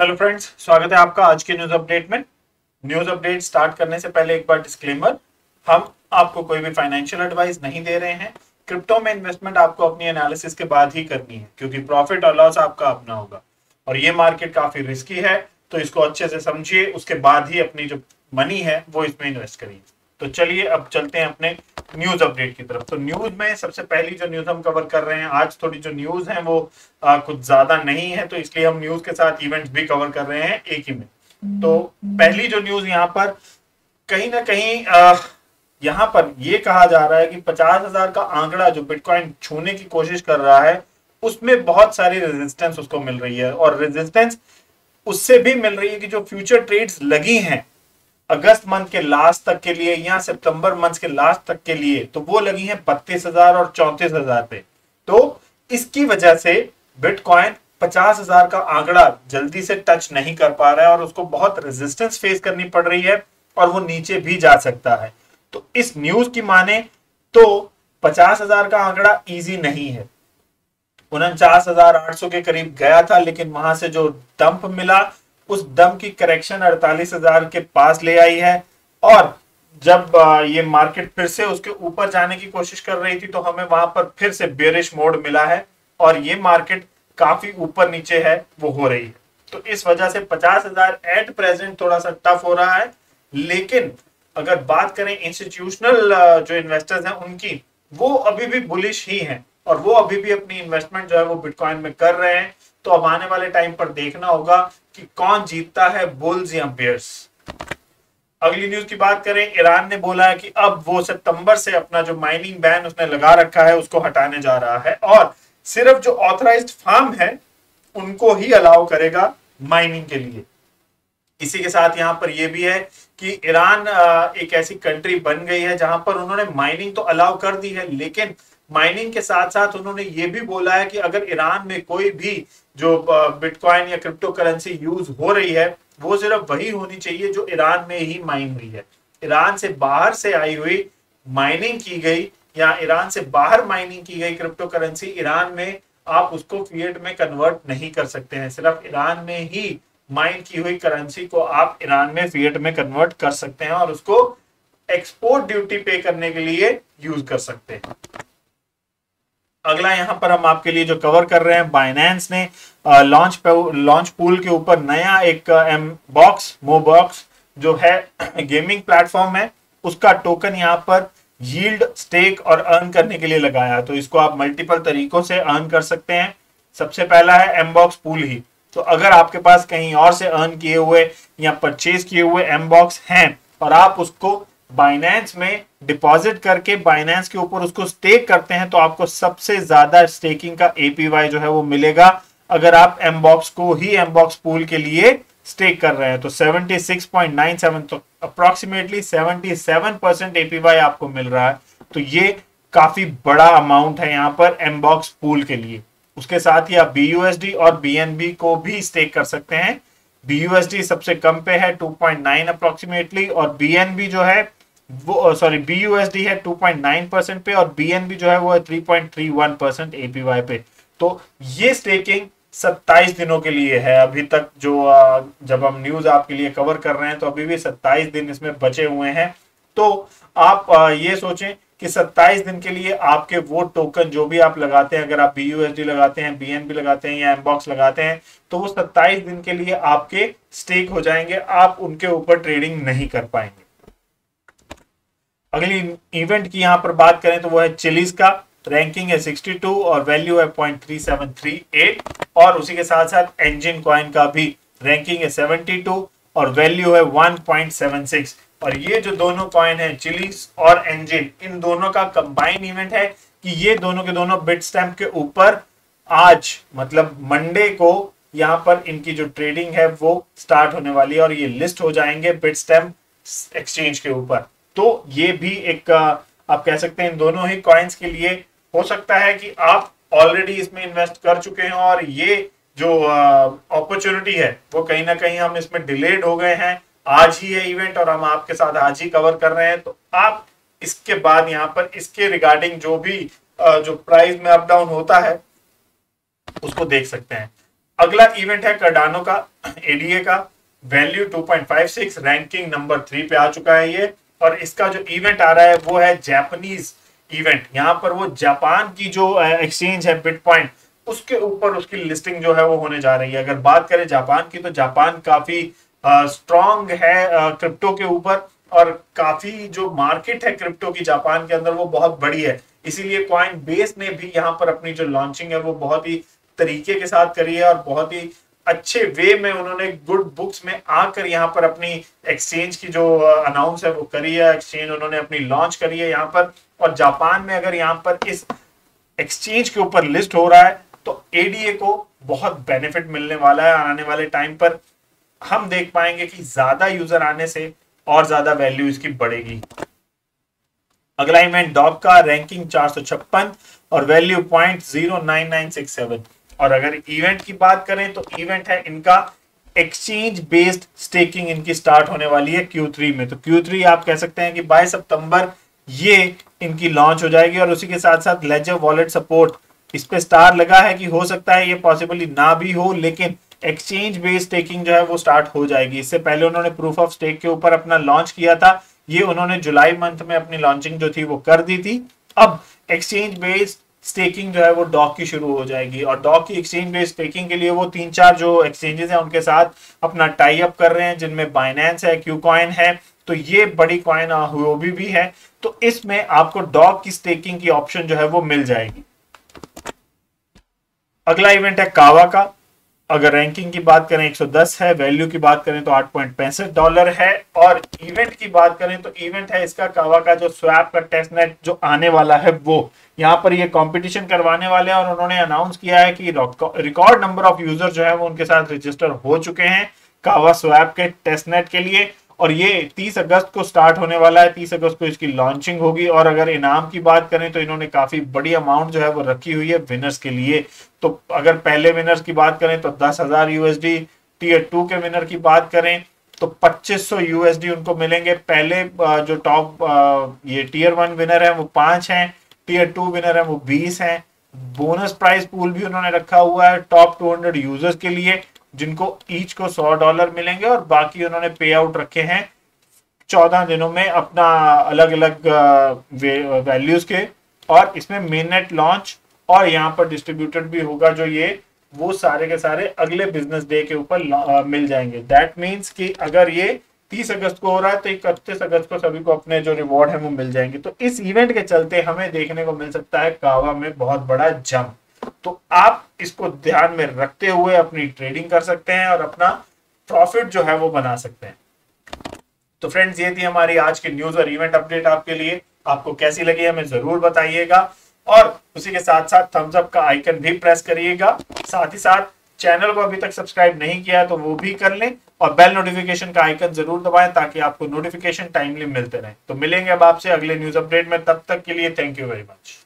Hello friends स्वागत है आपका आज के न्यूज़ अपडेट में। न्यूज़ अपडेट स्टार्ट करने से पहले एक बार डिस्क्लेमर हम आपको कोई भी फाइनेंशियल एडवाइस नहीं दे रहे हैं। क्रिप्टो में इन्वेस्टमेंट आपको अपनी एनालिसिस के बाद ही करनी है, क्योंकि प्रॉफिट और लॉस आपका अपना होगा। और ये मार्केट काफ़ी रिस्की है तो इसको अच्छे से समझिए, उसके बाद ही अपनी जो मनी है, वो इसमें इन्वेस्ट करिए। तो चलिए, अब चलते हैं अपने न्यूज़ अपडेट की तरफ़। तो न्यूज़ में सबसे पहली जो न्यूज़ हम कवर कर रहे हैं आज थोड़ी जो न्यूज़ है वो आ, कुछ ज़्यादा नहीं है तो इसलिए हम न्यूज़ के साथ इवेंट्स भी कवर कर रहे हैं एक ही में। तो पहली जो न्यूज़ यहाँ पर कहीं ना कहीं आ, यहाँ पर ये कहा जा रहा है कि पचास हज़ार का आंकड़ा जो बिटकॉइन छूने की कोशिश कर रहा है उसमें बहुत सारी रेजिस्टेंस उसको मिल रही है। और रेजिस्टेंस उससे भी मिल रही है कि जो फ्यूचर ट्रेड्स लगी हैं अगस्त मंथ के लास्ट तक के लिए, या सितंबर मंथ के लास्ट तक के लिए तो वो लगी है बत्तीस हज़ार और चौंतीस हज़ार पे। तो इसकी वजह से बिटकॉइन पचास हज़ार का आंकड़ा जल्दी से टच नहीं कर पा रहा है और उसको बहुत रेजिस्टेंस फेस करनी पड़ रही है और वो नीचे भी जा सकता है। तो इस न्यूज़ की माने तो पचास हज़ार का आंकड़ा इजी नहीं है। उनचास हज़ार आठ सौ के करीब गया था, लेकिन वहाँ से जो डंप मिला उस दम की करेक्शन अड़तालीस हज़ार के पास ले आई है। और जब ये मार्केट फिर से उसके ऊपर जाने की कोशिश कर रही थी तो हमें वहाँ पर फिर से बेरिश मोड मिला है और ये मार्केट काफ़ी ऊपर नीचे है, वो हो रही है। तो इस वजह से पचास हज़ार एट प्रेजेंट थोड़ा सा टफ हो रहा है। लेकिन अगर बात करें इंस्टीट्यूशनल जो इन्वेस्टर्स हैं उनकी, वो अभी भी बुलिश ही हैं और वो अभी भी अपनी इन्वेस्टमेंट जो है वो बिटकॉइन में कर रहे हैं। तो अब आने वाले टाइम पर देखना होगा कि कौन जीतता है बुल्स या बेयर्स? अगली न्यूज़ की बात करें, ईरान ने बोला है कि अब वो सितंबर से अपना जो माइनिंग बैन उसने लगा रखा है, उसको हटाने जा रहा है और सिर्फ़ जो ऑथराइज्ड फार्म है, उनको ही अलाउ करेगा माइनिंग के लिए। इसी के साथ यहाँ पर यह भी है कि ईरान एक ऐसी कंट्री बन गई है जहाँ पर उन्होंने माइनिंग तो अलाउ कर दी है, लेकिन माइनिंग के साथ साथ उन्होंने ये भी बोला है कि अगर ईरान में कोई भी जो बिटकॉइन या क्रिप्टो करेंसी यूज़ हो रही है, वो सिर्फ़ वही होनी चाहिए जो ईरान में ही माइन हुई है। ईरान से बाहर से आई हुई माइनिंग की गई या ईरान से बाहर माइनिंग की गई क्रिप्टो करेंसी ईरान में आप उसको फिएट में कन्वर्ट नहीं कर सकते हैं। सिर्फ़ ईरान में ही माइन की हुई करेंसी को आप ईरान में फिएट में कन्वर्ट कर सकते हैं और उसको एक्सपोर्ट ड्यूटी पे करने के लिए यूज़ कर सकते हैं। अगला यहाँ पर हम आपके लिए जो कवर कर रहे हैं बाइनेंस ने लॉन्च लॉन्च पूल के ऊपर नया एक एम बॉक्स मो बॉक्स जो है गेमिंग प्लेटफॉर्म है, उसका टोकन यहाँ पर यील्ड स्टेक और अर्न करने के लिए लगाया तो इसको आप मल्टीपल तरीकों से अर्न कर सकते हैं। सबसे पहला है एम बॉक्स पूल ही। तो अगर आपके पास कहीं और से अर्न किए हुए या परचेज किए हुए एम बॉक्स हैं और आप उसको बाइनेंस में डिपॉजिट करके बाइनेंस के ऊपर उसको स्टेक करते हैं तो आपको सबसे ज़्यादा स्टेकिंग का एपीवाई जो है वो मिलेगा। अगर आप एमबॉक्स को ही एमबॉक्स पूल के लिए स्टेक कर रहे हैं तो 76.97 तो अप्रोक्सीमेटली 77 परसेंट एपीवाई आपको मिल रहा है। तो ये काफ़ी बड़ा अमाउंट है यहाँ पर एमबॉक्स पूल के लिए। उसके साथ ही आप बी और बी को भी स्टेक कर सकते हैं। बी सबसे कम पे है 2.9 अप्रोक्सीमेटली और बी जो है सॉरी बी यूएसडी है 2.9 परसेंट पे और BNB जो है वो है 3.31 परसेंट एपीवाई पे। तो ये स्टेकिंग 27 दिनों के लिए है। अभी तक जो जब हम न्यूज़ आपके लिए कवर कर रहे हैं तो अभी भी 27 दिन इसमें बचे हुए हैं। तो आप ये सोचें कि 27 दिन के लिए आपके वो टोकन जो भी आप लगाते हैं, अगर आप बी लगाते हैं BNB लगाते हैं या एमबॉक्स लगाते हैं तो वो 27 दिन के लिए आपके स्टेक हो जाएँगे। आप उनके ऊपर ट्रेडिंग नहीं कर पाएँगे। अगली इवेंट की यहाँ पर बात करें तो वो है चिलीज का। रैंकिंग है 62 और वैल्यू है 0.3738 और उसी के साथ साथ एंजिन कॉइन का भी रैंकिंग है 72 और वैल्यू है 1.76 और ये जो दोनों कॉइन है चिलीज और एंजिन इन दोनों का कंबाइन इवेंट है कि ये दोनों के दोनों बिट स्टैम्प के ऊपर आज मतलब मंडे को यहाँ पर इनकी जो ट्रेडिंग है वो स्टार्ट होने वाली है और ये लिस्ट हो जाएँगे बिट स्टैम्प एक्सचेंज के ऊपर। तो ये भी एक आप कह सकते हैं इन दोनों ही कॉइन्स के लिए हो सकता है कि आप ऑलरेडी इसमें इन्वेस्ट कर चुके हैं और ये जो अपॉर्चुनिटी है, वो कहीं ना कहीं हम इसमें डिलेड हो गए हैं। आज ही है इवेंट और हम आपके साथ आज ही कवर कर रहे हैं। तो आप इसके बाद यहाँ पर इसके रिगार्डिंग जो भी जो प्राइस में अप डाउन होता है, उसको देख सकते हैं। अगला इवेंट है कर्डानो का एडीए का। वैल्यू 2.56 रैंकिंग नंबर थ्री पे आ चुका है ये। और इसका जो इवेंट आ रहा है, वो है जापानीज इवेंट यहाँ पर वो जापान की जो एक्सचेंज है बिट पॉइंट उसके ऊपर उसकी लिस्टिंग जो है वो होने जा रही है। अगर बात करें जापान की तो जापान काफ़ी स्ट्रॉन्ग है क्रिप्टो के ऊपर और काफ़ी जो मार्केट है क्रिप्टो की जापान के अंदर, वो बहुत बड़ी है। इसीलिए क्वाइन बेस ने भी यहाँ पर अपनी जो लॉन्चिंग है, वो बहुत ही तरीके के साथ करी है और बहुत ही अच्छे वे में उन्होंने गुड बुक्स में आकर यहाँ पर अपनी एक्सचेंज की जो अनाउंस है, वो करी है एक्सचेंज उन्होंने अपनी लॉन्च करी है यहाँ पर। और जापान में अगर यहाँ पर इस एक्सचेंज के ऊपर लिस्ट हो रहा है तो एडीए को बहुत बेनिफिट मिलने वाला है आने वाले टाइम पर। हम देख पाएँगे कि ज़्यादा यूज़र आने से और ज़्यादा वैल्यू इसकी बढ़ेगी। अगला इवेंट डॉग का रैंकिंग चार सौ छप्पन और value point zero nine nine six seven और अगर इवेंट की बात करें तो इवेंट है इनका एक्सचेंज बेस्ड स्टेकिंग इनकी स्टार्ट होने वाली है Q3 में। तो Q3 आप कह सकते हैं कि 22 सितंबर ये इनकी लॉन्च हो जाएगी और उसी के साथ साथ लेजर वॉलेट सपोर्ट इस पे स्टार लगा है कि हो सकता है ये पॉसिबली ना भी हो, लेकिन एक्सचेंज बेस्ड स्टेकिंग जो है वो स्टार्ट हो जाएगी। इससे पहले उन्होंने प्रूफ ऑफ़ स्टेक के ऊपर अपना लॉन्च किया था। ये उन्होंने जुलाई मंथ में अपनी लॉन्चिंग जो थी वो कर दी थी। अब एक्सचेंज बेस्ड स्टेकिंग जो है वो डॉक की शुरू हो जाएगी और डॉक की एक्सचेंज बेस्ड स्टेकिंग के लिए वो तीन चार जो एक्सचेंजेस हैं उनके साथ अपना टाई अप कर रहे हैं, जिनमें बाइनेंस है क्यू कॉइन है तो ये बड़ी कॉइन हुओबी भी है तो इसमें आपको डॉक की स्टेकिंग की ऑप्शन जो है वो मिल जाएगी। अगला इवेंट है कावा का। अगर रैंकिंग की बात करें 110 है वैल्यू की बात करें तो आठ डॉलर है और इवेंट की बात करें तो इवेंट है इसका कावा का जो स्वैप का टेस्ट नेट जो आने वाला है वो। यहाँ पर ये कंपटीशन करवाने वाले हैं और उन्होंने अनाउंस किया है कि रिकॉर्ड नंबर ऑफ़ यूज़र जो है वो उनके साथ रजिस्टर हो चुके हैं कावा स्वैप के टेस्ट नेट के लिए। और ये 30 अगस्त को स्टार्ट होने वाला है 30 अगस्त को इसकी लॉन्चिंग होगी। और अगर इनाम की बात करें तो इन्होंने काफ़ी बड़ी अमाउंट जो है वो रखी हुई है विनर्स के लिए। तो अगर पहले विनर्स की बात करें तो दस हज़ार यूएसडी टीयर टू के विनर की बात करें तो 2500 यूएसडी उनको मिलेंगे। पहले जो टॉप ये टीयर वन विनर है, वो पाँच हैं टीयर टू विनर है, वो बीस हैं। बोनस प्राइस पूल भी उन्होंने रखा हुआ है टॉप 200 यूज़र्स के लिए। जिनको ईच को सौ डॉलर मिलेंगे और बाकी उन्होंने पे आउट रखे हैं चौदह दिनों में अपना अलग अलग वैल्यूज़ के। और इसमें मेननेट लॉन्च और यहाँ पर डिस्ट्रीब्यूटेड भी होगा जो ये, वो सारे के सारे अगले बिज़नेस डे के ऊपर मिल जाएँगे। दैट मीन्स कि अगर ये 30 अगस्त को हो रहा है तो इकतीस अगस्त को सभी को अपने जो रिवॉर्ड है वो मिल जाएँगे। तो इस इवेंट के चलते हमें देखने को मिल सकता है कावा में बहुत बड़ा जंप तो आप इसको ध्यान में रखते हुए अपनी ट्रेडिंग कर सकते हैं और अपना प्रॉफिट जो है वो बना सकते हैं। तो फ्रेंड्स ये थी हमारी आज की न्यूज़ और इवेंट अपडेट आपके लिए। आपको कैसी लगी हमें ज़रूर बताइएगा और उसी के साथ साथ थम्स अप का आइकन भी प्रेस करिएगा। साथ ही साथ चैनल को अभी तक सब्सक्राइब नहीं किया तो वो भी कर लें और बेल नोटिफिकेशन का आइकन ज़रूर दबाएँ ताकि आपको नोटिफिकेशन टाइमली मिलते रहे। तो मिलेंगे अब आपसे अगले न्यूज़ अपडेट में। तब तक के लिए थैंक यू वेरी मच